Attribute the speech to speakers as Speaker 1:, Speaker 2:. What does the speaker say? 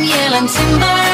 Speaker 1: I'm yelling timber.